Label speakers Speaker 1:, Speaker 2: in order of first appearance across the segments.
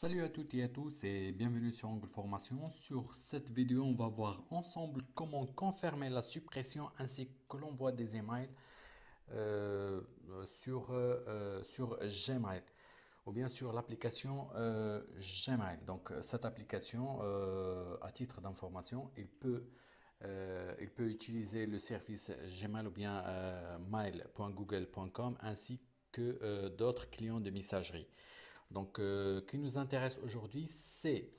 Speaker 1: Salut à toutes et à tous et bienvenue sur Angle Formation. Sur cette vidéo, on va voir ensemble comment confirmer la suppression ainsi que l'envoi des emails euh, sur, euh, sur Gmail ou bien sur l'application euh, Gmail. Donc cette application, à titre d'information, il peut il peut utiliser le service Gmail ou bien mail.google.com ainsi que d'autres clients de messagerie. Donc, euh, qui nous intéresse aujourd'hui, c'est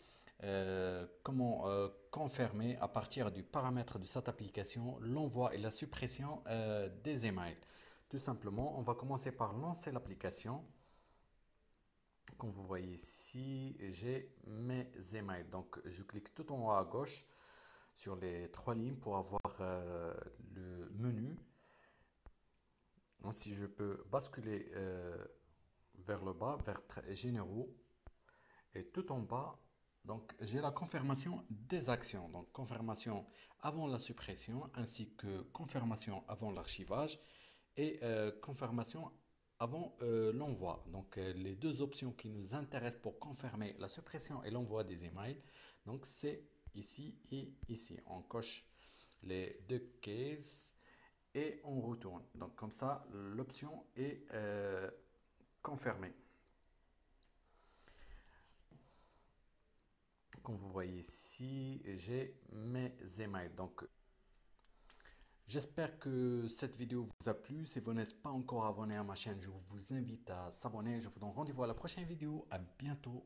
Speaker 1: euh, comment euh, confirmer à partir du paramètre de cette application l'envoi et la suppression des emails. Tout simplement, on va commencer par lancer l'application. Comme vous voyez ici, j'ai mes emails. Donc, je clique tout en haut à gauche sur les trois lignes pour avoir le menu. Ainsi, je peux basculer vers le bas, vers généraux. Et tout en bas, donc j'ai la confirmation des actions. Donc confirmation avant la suppression ainsi que confirmation avant l'archivage et euh, confirmation avant euh, l'envoi. Donc euh, les deux options qui nous intéressent pour confirmer la suppression et l'envoi des emails. Donc c'est ici et ici. On coche les deux cases et on retourne. Donc comme ça l'option est confirmé. Comme vous voyez ici, j'ai mes emails. Donc, j'espère que cette vidéo vous a plu. Si vous n'êtes pas encore abonné à ma chaîne, je vous invite à s'abonner. Je vous donne rendez-vous à la prochaine vidéo. À bientôt.